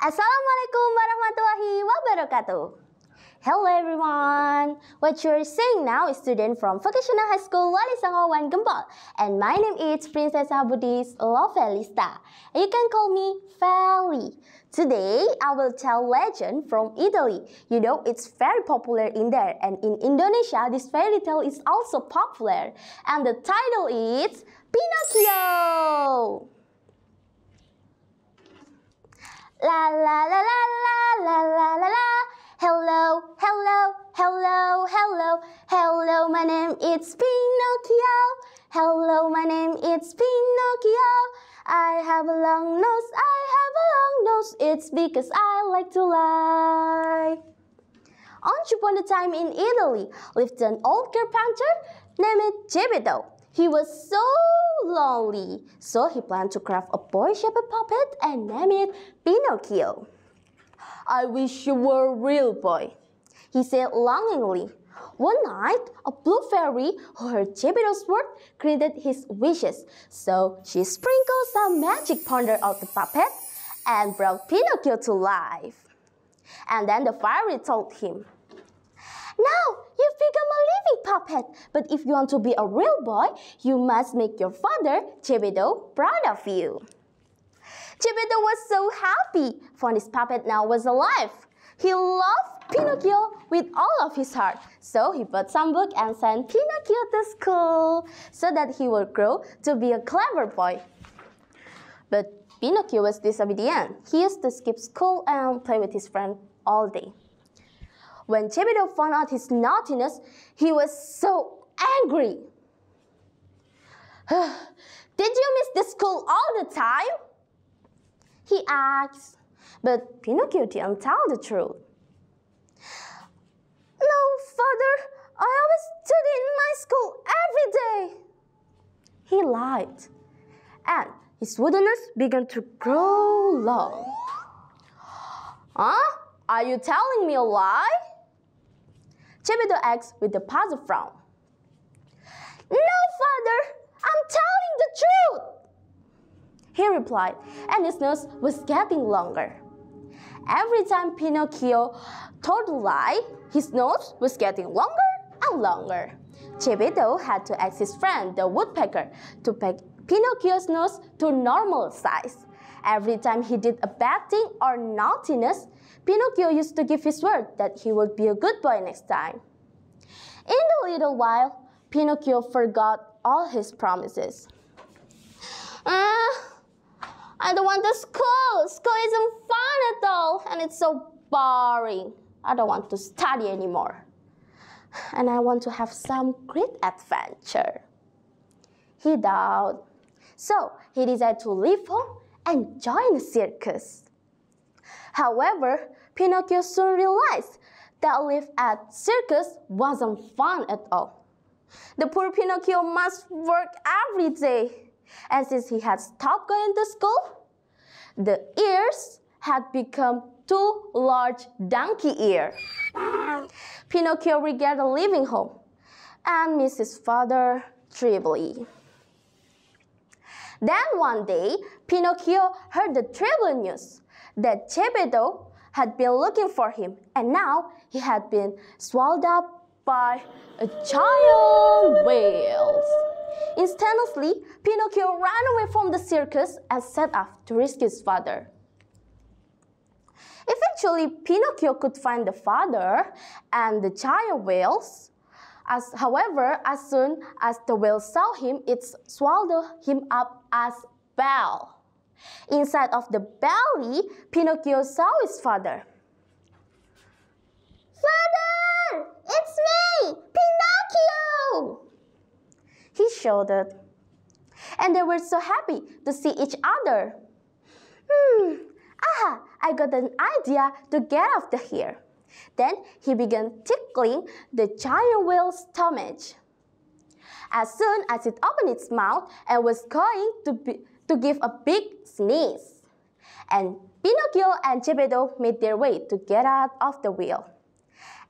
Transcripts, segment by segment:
Assalamualaikum warahmatullahi wabarakatuh. Hello everyone. What you're seeing now is student from Vocational High School Wali Wan Gempol. And my name is Princessa Budys Lovelista. You can call me Feli. Today, I will tell legend from Italy. You know, it's very popular in there. And in Indonesia, this fairy tale is also popular. And the title is Pinocchio. La la la la la la la la. Hello, hello, hello, hello, hello. My name is Pinocchio. Hello, my name is Pinocchio. I have a long nose. I have a long nose. It's because I like to lie. Once upon a time in Italy lived an old carpenter named Geppetto. He was so lonely, so he planned to craft a boy-shaped puppet and name it Pinocchio. I wish you were a real boy, he said longingly. One night, a blue fairy who heard Geppetto's word granted his wishes, so she sprinkled some magic powder on the puppet and brought Pinocchio to life. And then the fairy told him, now living puppet, but if you want to be a real boy, you must make your father, Geppetto, proud of you. Geppetto was so happy, for his puppet now was alive. He loved Pinocchio with all of his heart, so he bought some book and sent Pinocchio to school so that he would grow to be a clever boy. But Pinocchio was disobedient. He used to skip school and play with his friend all day. When Geppetto found out his naughtiness, he was so angry. Did you miss the school all the time? He asked, but Pinocchio didn't tell the truth. No, father, I always study in my school every day. He lied, and his wooden nose began to grow long. Huh? Are you telling me a lie? Geppetto asked with a puzzled frown. No, father, I'm telling the truth. He replied, and his nose was getting longer. Every time Pinocchio told a lie, his nose was getting longer and longer. Geppetto had to ask his friend, the woodpecker, to pack Pinocchio's nose to normal size. Every time he did a bad thing or naughtiness, Pinocchio used to give his word that he would be a good boy next time. In a little while, Pinocchio forgot all his promises. Uh, I don't want to school. School isn't fun at all, and it's so boring. I don't want to study anymore. And I want to have some great adventure. He doubted. So he decided to leave home and join a circus. However, Pinocchio soon realized that life at circus wasn't fun at all. The poor Pinocchio must work every day. And since he had stopped going to school, the ears had become two large donkey ears. Pinocchio regretted leaving home and missed his father terribly. Then one day, Pinocchio heard the terrible news that Geppetto had been looking for him, and now he had been swallowed up by a giant whale. Instantly, Pinocchio ran away from the circus and set off to rescue his father. Eventually, Pinocchio could find the father and the giant whales. As, however, as soon as the whale saw him, it swallowed him up as well. Inside of the belly, Pinocchio saw his father. Father! It's me! Pinocchio! He shouted. And they were so happy to see each other. Hmm, aha, I got an idea to get off the here. Then he began tickling the giant whale's stomach. As soon as it opened its mouth and was going to, be, to give a big sneeze. And Pinocchio and Geppetto made their way to get out of the wheel.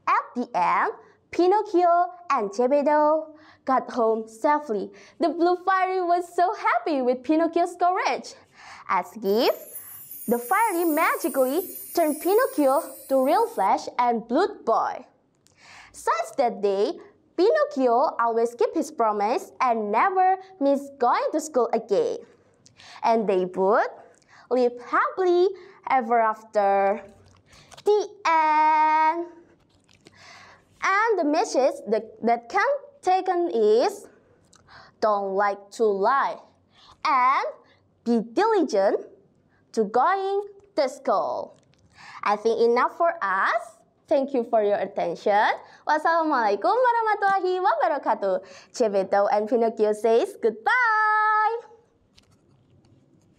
At the end, Pinocchio and Geppetto got home safely. The blue fairy was so happy with Pinocchio's courage. As gift, The fairy magically turned Pinocchio to real flesh and blood boy. Since that day, Pinocchio always keep his promise and never miss going to school again. And they would live happily ever after. The end. And the message that, that can taken is don't like to lie and be diligent to going to school. I think enough for us. Thank you for your attention. Wassalamualaikum warahmatullahi wabarakatuh. Geppetto and Pinocchio says goodbye.